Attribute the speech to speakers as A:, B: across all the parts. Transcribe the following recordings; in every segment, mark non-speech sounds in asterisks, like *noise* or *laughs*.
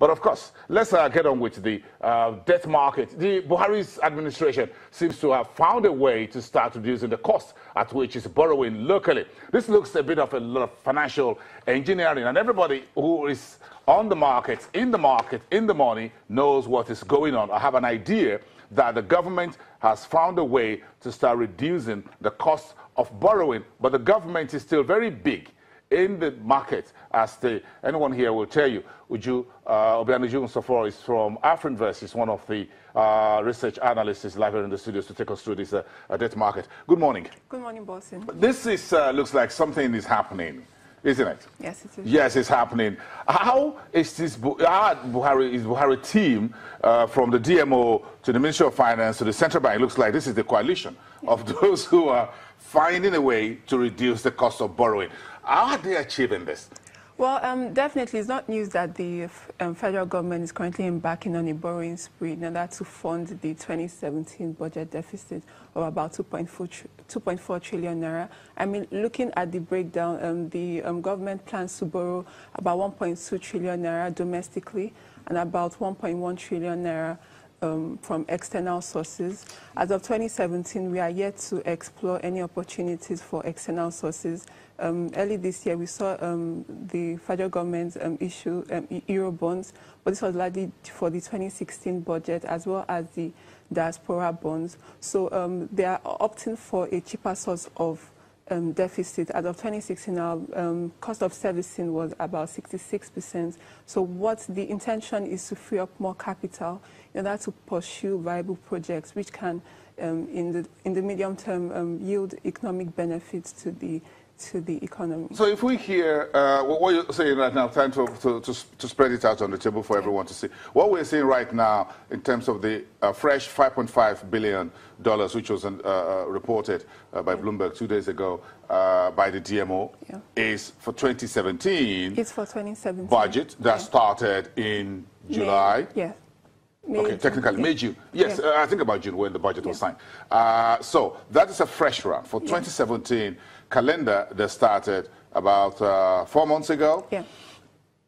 A: But of course, let's uh, get on with the uh, debt market. The Buhari's administration seems to have found a way to start reducing the cost at which it's borrowing locally. This looks a bit of a lot of financial engineering, and everybody who is on the market, in the market, in the money, knows what is going on. I have an idea that the government has found a way to start reducing the cost of borrowing, but the government is still very big in the market, as the, anyone here will tell you. Uju uh, Obianuju Nsofor is from Afrinvest. He's one of the uh, research analysts is live here in the studios to take us through this uh, debt market. Good morning.
B: Good morning, Boason.
A: This is, uh, looks like something is happening, isn't it?
B: Yes, it is.
A: Yes, it's happening. How is this how Buhari, is Buhari team uh, from the DMO to the Ministry of Finance to the Central Bank? It looks like this is the coalition of *laughs* those who are finding a way to reduce the cost of borrowing. How are they achieving this?
B: Well, um, definitely, it's not news that the um, federal government is currently embarking on a borrowing spree in order to fund the 2017 budget deficit of about 2.4 trillion naira. I mean, looking at the breakdown, um, the um, government plans to borrow about 1.2 trillion naira domestically and about 1.1 trillion naira um, from external sources. As of 2017, we are yet to explore any opportunities for external sources. Um, early this year, we saw um, the federal government um, issue um, euro bonds, but this was largely for the 2016 budget as well as the diaspora bonds. So um, they are opting for a cheaper source of um, deficit. As of 2016, our um, cost of servicing was about 66%. So what the intention is to free up more capital in order to pursue viable projects which can, um, in, the, in the medium term, um, yield economic benefits to the to the economy.
A: So if we hear uh, what you're saying right now, time to, to, to, to, spread it out on the table for everyone to see. What we're seeing right now in terms of the uh, fresh $5.5 billion, which was uh, uh reported uh, by. Bloomberg two days ago uh, by the DMO, yeah. is for 2017.
B: It's for 2017.
A: Budget that yeah. started in July.
B: May. Yeah.
A: May okay, technically, May, June. Yes, I think about June when the budget was signed. so that is a fresh round. For 2017, calendar that started about uh, four months ago.
B: Yeah.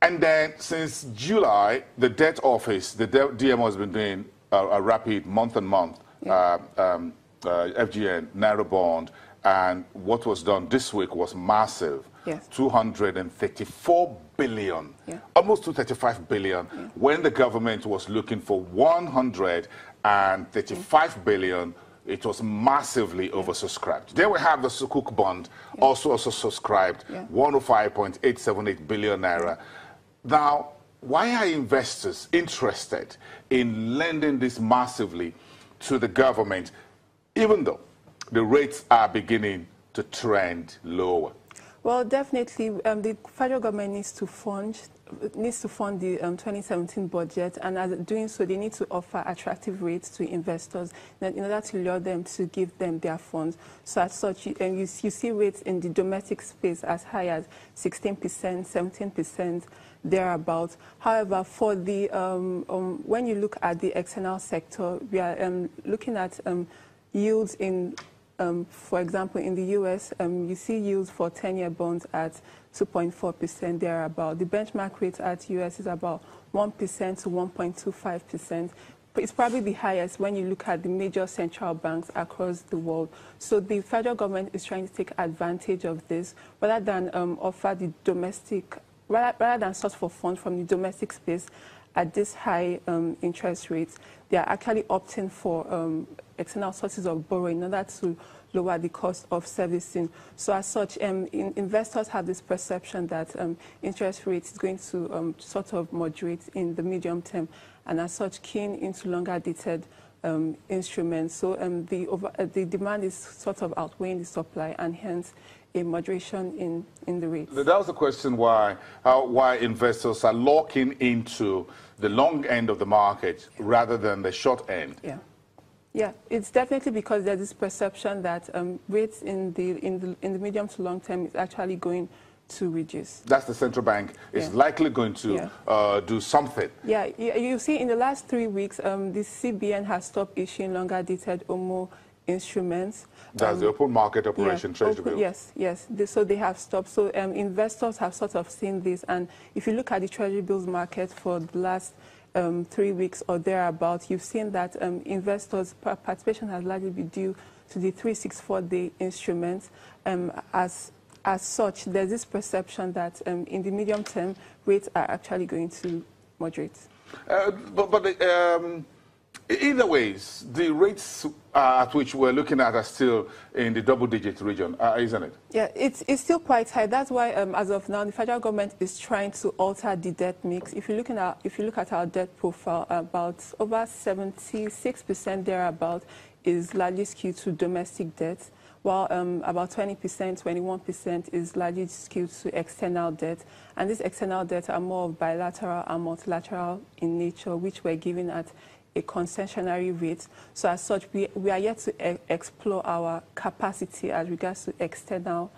A: And then since July, the debt office, the DMO has been doing a, a rapid month on month yeah. uh, um, uh, FGN, naira bond, and what was done this week was massive.
B: Yes.
A: 234 billion,
B: yeah.
A: almost 235 billion, yeah. when the government was looking for 135 mm. billion it was massively oversubscribed. Then we have the Sukuk bond, also also subscribed, yeah. 105.878 billion naira. Now, why are investors interested in lending this massively to the government, even though the rates are beginning to trend lower?
B: Well, definitely, um, the federal government needs to fund needs to fund the um, 2017 budget, and as doing so, they need to offer attractive rates to investors in order to lure them to give them their funds. So, as such, you, you, you see rates in the domestic space as high as 16%, 17%, thereabouts. However, for the um, um, when you look at the external sector, we are um, looking at um, yields in um, for example, in the U.S., um, you see yields for 10-year bonds at 2.4% thereabout. The benchmark rate at U.S. is about 1% to 1.25%. It's probably the highest when you look at the major central banks across the world. So the federal government is trying to take advantage of this rather than um, offer the domestic, rather, rather than source for funds from the domestic space at this high um, interest rates, they are actually opting for um, external sources of borrowing in order to lower the cost of servicing. So as such, um, in, investors have this perception that um, interest rates is going to um, sort of moderate in the medium term, and as such, keen into longer dated um, instruments. So um, the, over, uh, the demand is sort of outweighing the supply, and hence a moderation in, in the rates.
A: That was the question why, uh, why investors are locking into the long end of the market rather than the short end.
B: Yeah. Yeah, it's definitely because there's this perception that um, rates in the, in, the, in the medium to long term is actually going to reduce.
A: That's the central bank is yeah. likely going to yeah. uh, do something.
B: Yeah, you see in the last three weeks, um, the CBN has stopped issuing longer dated OMO instruments.
A: That's um, the open market operation
B: yeah, treasury
A: open,
B: Yes, yes. They, so they have stopped. So um, investors have sort of seen this. And if you look at the treasury bills market for the last um, three weeks or thereabouts, you've seen that um, investors' participation has largely been due to the 364-day instruments. Um, as, as such, there's this perception that um, in the medium term, rates are actually going to moderate.
A: Uh, but but um, either ways, the rates uh, at which we're looking at are still in the double-digit region, uh, isn't it?
B: Yeah, it's, it's still quite high. That's why, um, as of now, the federal government is trying to alter the debt mix. If you look, at, if you look at our debt profile, about over 76% thereabout is largely skewed to domestic debt while um, about 20%, 21% is largely skewed to external debt. And these external debt are more bilateral and multilateral in nature, which we're given at a concessionary rate. So as such, we, we are yet to e explore our capacity as regards to external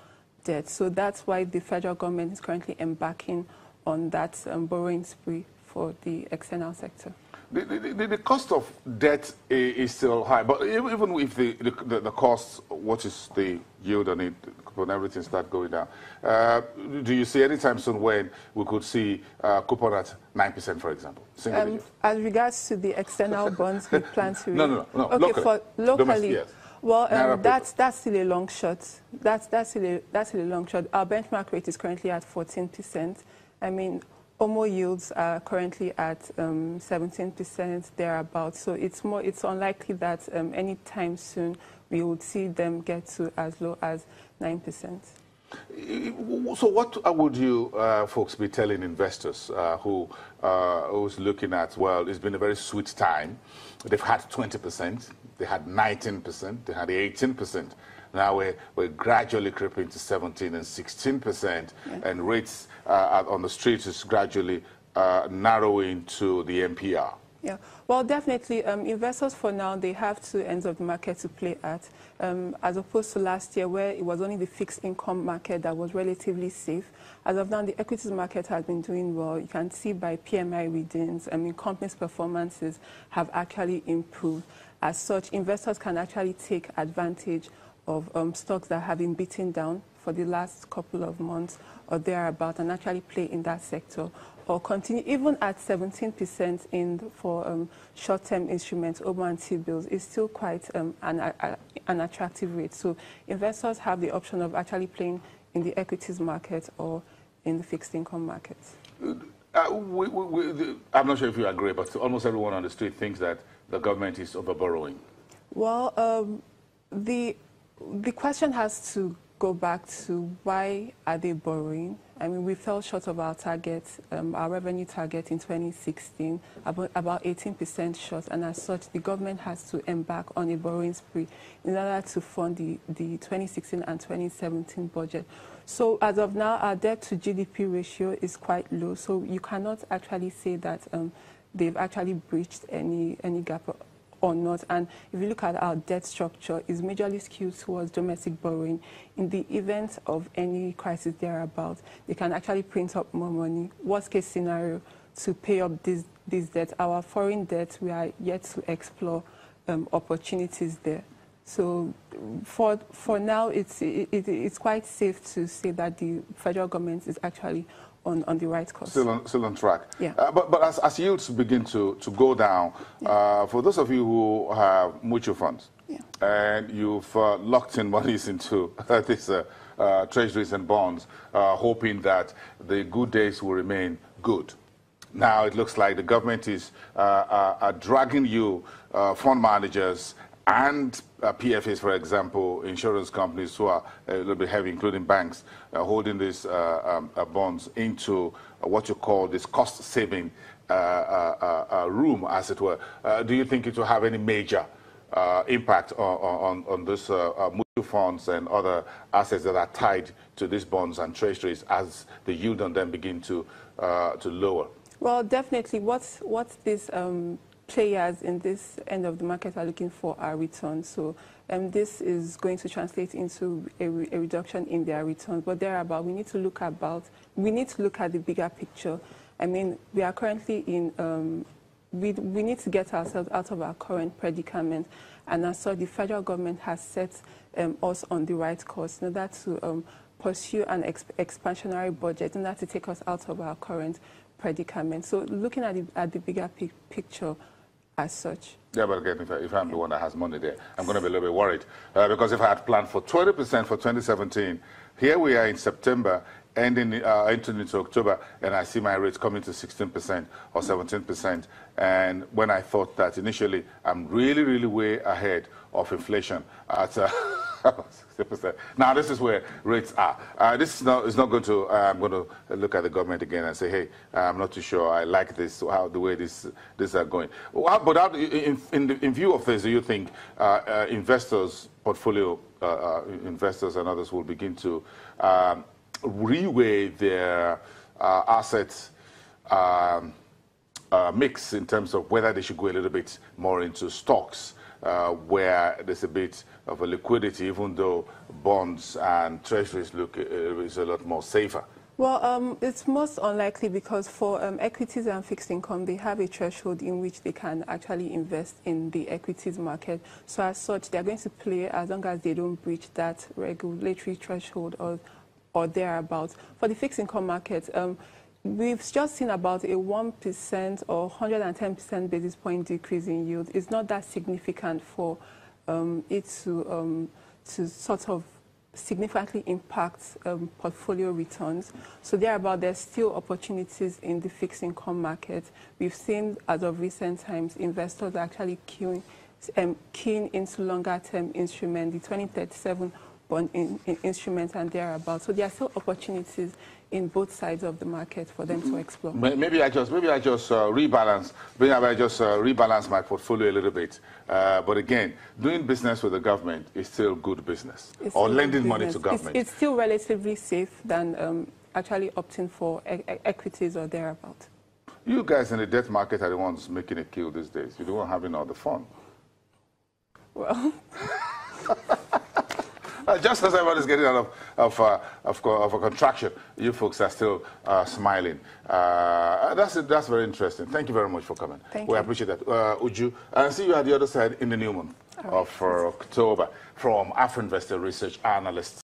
B: debt. So that's why the federal government is currently embarking on that um, borrowing spree for the external sector.
A: The, the, the, cost of debt is still high, but even if the, the, the cost, what is the yield on it, when everything start going down, uh, do you see any time soon when we could see uh, coupon at 9%, for example?
B: Um, as regards to the external *laughs* bonds we plan to...
A: no, no, no,
B: Okay,
A: locally.
B: for locally, yes. well, um, that's, that's still a long shot. That's, that's, still a, that's still a long shot. Our benchmark rate is currently at 14%. I mean, OMO yields are currently at 17% um, thereabouts. So it's more, it's unlikely that um, anytime soon we would see them get to as low as 9%.
A: So what would you uh, folks be telling investors uh, who uh, who's looking at, well, it's been a very sweet time. They've had 20%, they had 19%, they had 18%. Now we're, we're gradually creeping to 17 and 16 percent, yeah. and rates uh, on the streets is gradually uh, narrowing to the MPR.
B: Yeah, well, definitely, um, investors for now, they have two ends of the market to play at, um, as opposed to last year where it was only the fixed income market that was relatively safe. As of now, the equities market has been doing well. You can see by PMI readings, I mean, companies' performances have actually improved. As such, investors can actually take advantage of um, stocks that have been beaten down for the last couple of months or thereabout and actually play in that sector or continue even at 17% in for um, short-term instruments, OMO and T-bills is still quite um, an, a, an attractive rate. So investors have the option of actually playing in the equities market or in the fixed income market.
A: Uh, we, we, we, I'm not sure if you agree, but almost everyone on the street thinks that the government is overborrowing.
B: Well, um, the the question has to go back to why are they borrowing? I mean, we fell short of our target, um, our revenue target in 2016, about, about 18% short, and as such, the government has to embark on a borrowing spree in order to fund the, the 2016 and 2017 budget. So as of now, our debt to GDP ratio is quite low, so you cannot actually say that um, they've actually breached any, any gap or not. And if you look at our debt structure, it's majorly skewed towards domestic borrowing. In the event of any crisis thereabout, they can actually print up more money. Worst case scenario, to pay up this, this debt. Our foreign debt, we are yet to explore um, opportunities there. So for, for now, it's, it, it's quite safe to say that the federal government is actually on, on the right course.
A: Still on, still on track.
B: Yeah. Uh,
A: but but as, as yields begin to, to go down, yeah. uh, for those of you who have mutual funds
B: yeah.
A: and you've uh, locked in monies *laughs* into these uh, uh, treasuries and bonds, uh, hoping that the good days will remain good. Now it looks like the government is dragging you, fund managers, and uh, PFAs, for example, insurance companies who are a little bit heavy, including banks, uh, holding these uh, um, uh, bonds into uh, what you call this cost-saving uh, room, as it were. do you think it will have any major impact on, on, on this mutual funds and other assets that are tied to these bonds and treasuries as the yield on them begin to, to lower?
B: Well, definitely. What's, what's this um players in this end of the market are looking for are returns. So um, this is going to translate into a, re a, reduction in their returns. But thereabout, we need to look about, we need to look at the bigger picture. I mean, we are currently in um, we, we need to get ourselves out of our current predicament. And as such, the federal government has set um, us on the right course in order to um, pursue an exp expansionary budget in order to take us out of our current predicament. So looking at the, at the bigger pic picture as such.
A: Yeah, but again, if, I, if I'm the one that has money there, I'm going to be a little bit worried. Uh, because if I had planned for 20% for 2017, here we are in September, ending uh, entering into October, and I see my rates coming to 16% or 17%. And when I thought that initially, I'm really, really way ahead of inflation at uh, 60%. *laughs* *laughs* Now, this is where rates are. Uh, this is not, is not going to, uh, I'm going to look at the government again and say, hey, I'm not too sure I like this, how the way this, this are going. But how, in, in, in, view of this, do you think uh, uh, investors, portfolio uh, investors and others will begin to um, reweigh their uh, assets um, uh, mix in terms of whether they should go a little bit more into stocks uh, where there's a bit of a liquidity, even though bonds and treasuries look uh, is a lot more safer.
B: Well, um, it's most unlikely because for um, equities and fixed income, they have a threshold in which they can actually invest in the equities market. So as such, they're going to play as long as they don't breach that regulatory threshold or or thereabouts. For the fixed income market, um, we've just seen about a 1% or 110% basis point decrease in yield. It's not that significant for um, it to, um, to sort of significantly impact um, portfolio returns. So thereabout, there's still opportunities in the fixed income market. We've seen, as of recent times, investors actually queuing, um, into longer-term instruments. The 2037 in, in instruments and thereabouts. So there are still opportunities in both sides of the market for them to explore.
A: Maybe I just maybe I just uh, rebalance. Maybe I just uh, rebalance my portfolio a little bit. Uh, but again, doing business with the government is still good business, it's or lending money to government.
B: It's, it's, still relatively safe than um, actually opting for e e equities or thereabouts.
A: You guys in the debt market are the ones making a kill these days. You're the one having all the fun.
B: Well. *laughs*
A: Uh, just as everybody's getting out of, of, uh, of, of, a contraction, you folks are still uh, smiling. Uh, that's, that's very interesting. Thank you very much for coming.
B: Thank
A: we
B: you.
A: appreciate that. Uh, Uju, and see you at the other side in the new month right. of uh, October from Afrinvest Research Analysts.